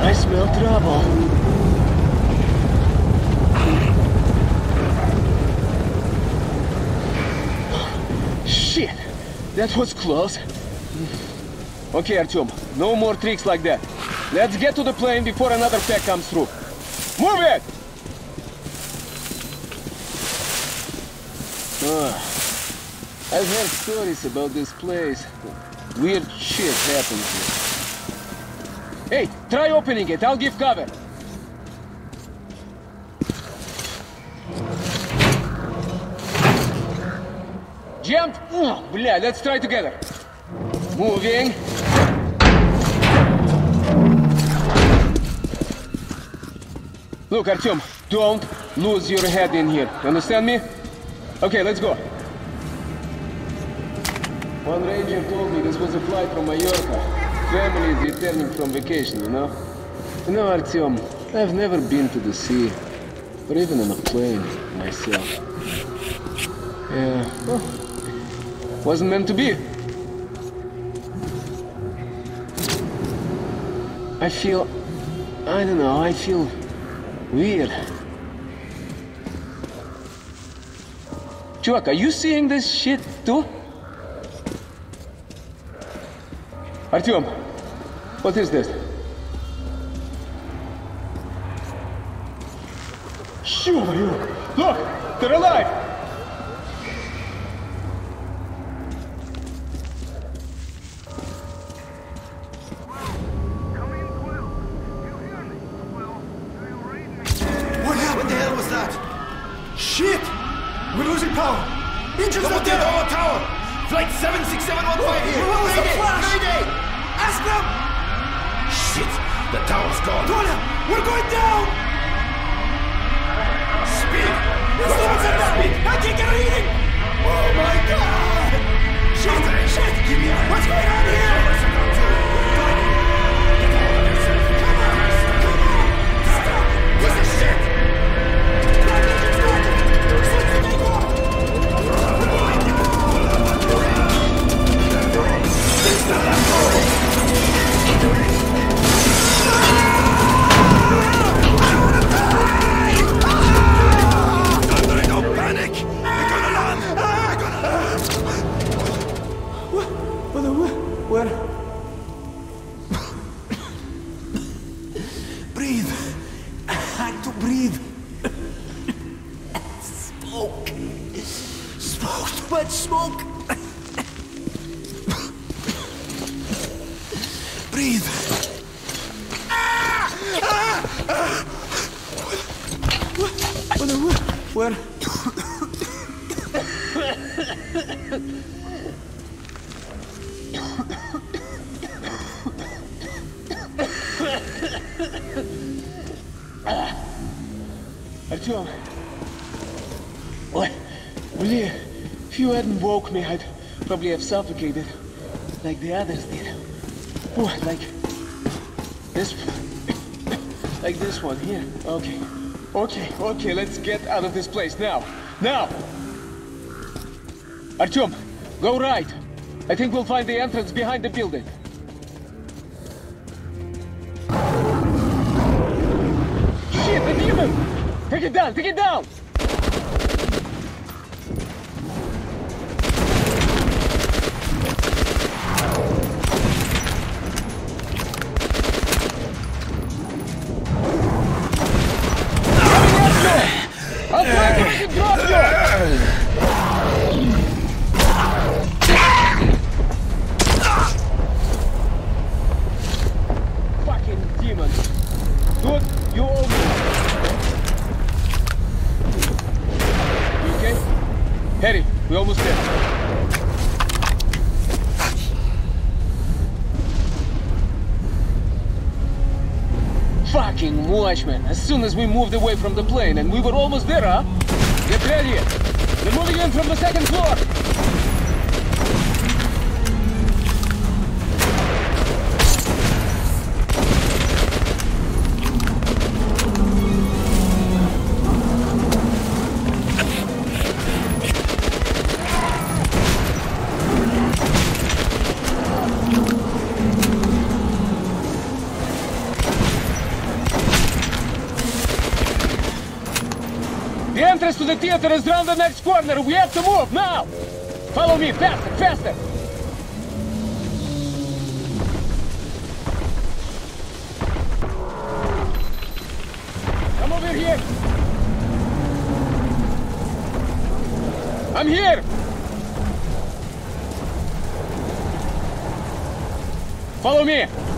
I smell trouble. Shit! That was close. Okay, Artyom, no more tricks like that. Let's get to the plane before another pack comes through. Move it! Ah, I've heard stories about this place. Weird shit happens here. Hey, try opening it. I'll give cover. Jumped? Oh, бля, let's try together. Moving. Look, Artyom, don't lose your head in here. Understand me? Okay, let's go. One ranger told me this was a flight from Mallorca. Family is returning from vacation, you know? You know, Artyom, I've never been to the sea, or even on a plane myself. Yeah, well, wasn't meant to be. I feel, I don't know, I feel weird. Chuvak, are you seeing this shit too? Artyom, what is this? Shoot you! Look! They're alive! What happened? What the hell was that? Shit! We're losing power! Engines Come are on, get down! our tower! Flight 76715 here! Where was the Mayday! flash? Mayday! Ask them! Shit! The tower's gone! We're going down! Breathe! Smoke! Smoke! Too much smoke! breathe! Where? Where? Artyom. What? Really? If you hadn't woke me, I'd probably have suffocated. Like the others did. Oh, like... This... Like this one here. Okay. Okay, okay, let's get out of this place now. Now! Artyom, go right. I think we'll find the entrance behind the building. Shit, the demon! Take it down, take it down! Harry, we almost there. Fucking watchman! As soon as we moved away from the plane and we were almost there, huh? Get ready! They're moving in from the second floor! The entrance to the theater is round the next corner. We have to move now. Follow me, faster, faster. Come over here. I'm here. Follow me.